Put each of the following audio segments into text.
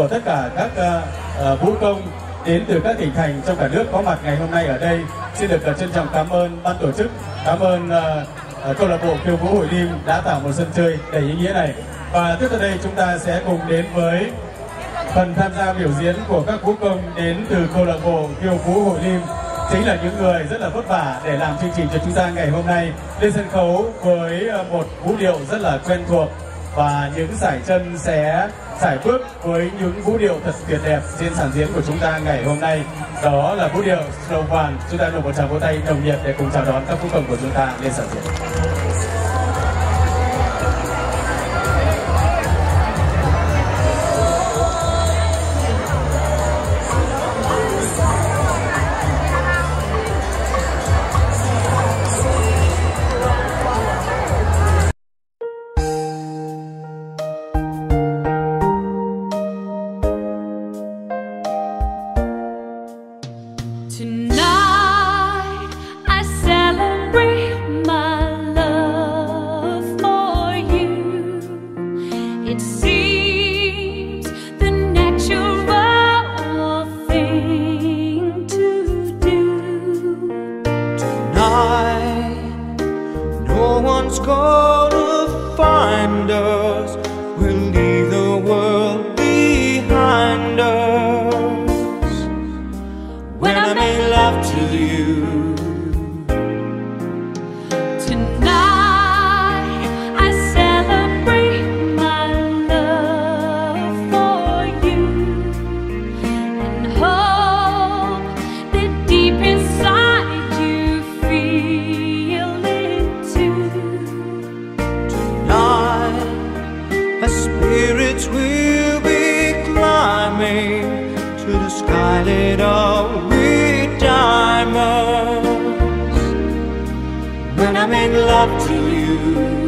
của tất cả các uh, uh, vũ công đến từ các tỉnh thành trong cả nước có mặt ngày hôm nay ở đây. Xin được uh, trân trọng cảm ơn ban tổ chức cảm ơn uh, câu lạc bộ khiêu vũ hội liêm đã tạo một sân chơi đầy ý nghĩa này. Và tiếp theo đây chúng ta sẽ cùng đến với phần tham gia biểu diễn của các vũ công đến từ câu lạc bộ khiêu vũ hội liêm chính là những người rất là vất vả để làm chương trình cho chúng ta ngày hôm nay. Lên sân khấu với một vũ điệu rất là quen thuộc và những sải chân sẽ sải bước với những vũ điệu thật tuyệt đẹp trên sàn diễn của chúng ta ngày hôm nay, đó là vũ điệu slow one. Chúng ta nộp một tràng vỗ tay nồng nhiệt để cùng chào đón các vũ công của chúng ta lên sàn diễn. one's gonna find us. Up diamonds When I'm in love to you.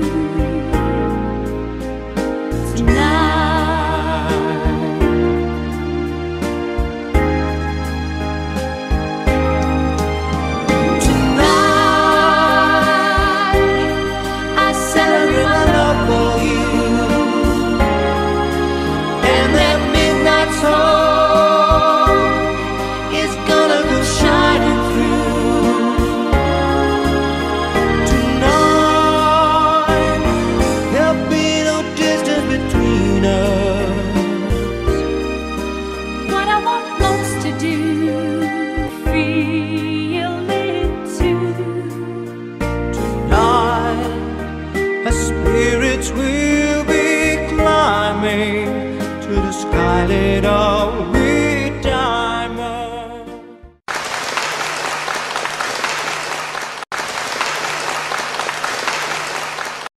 we'll be climbing to the skylit up.